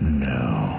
No.